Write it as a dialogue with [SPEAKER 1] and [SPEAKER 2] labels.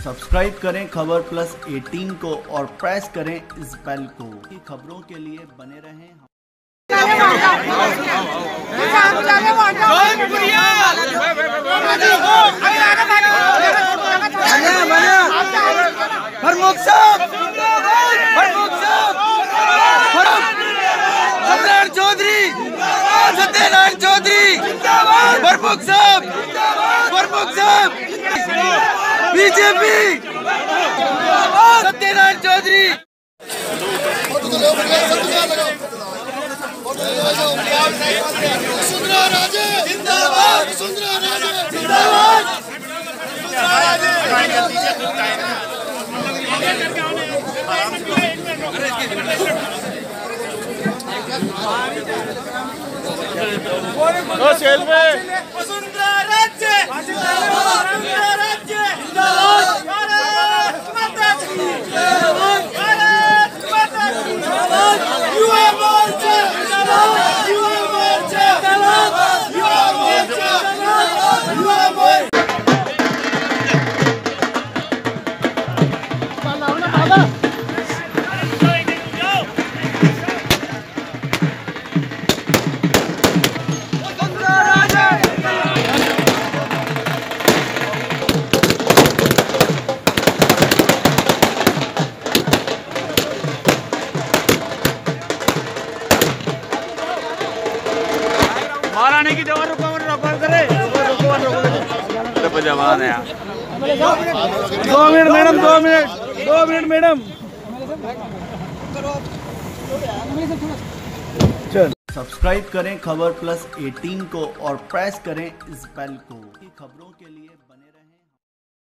[SPEAKER 1] Subscribe करें खबर plus 18 को और प्रेस करें इस बेल को खबरों के लिए बने रहें
[SPEAKER 2] साहब चौधरी सत्यनारायण चौधरी साहब प्रमुख साहब बीजेपी। सत्यनारायण चौधरी।
[SPEAKER 3] वसुंधरा राजे जिंदाबाद। वसुंधरा राजे जिंदाबाद वसुंधरा राज्य
[SPEAKER 4] महारानी की जवान रुको रुको करे रुको रुको रुको जवान है। दो मिनट मैडम दो मिनट दो मिनट मैडम।
[SPEAKER 1] सब्सक्राइब करें खबर प्लस 18 को और प्रेस करें इस बेल को। खबरों के लिए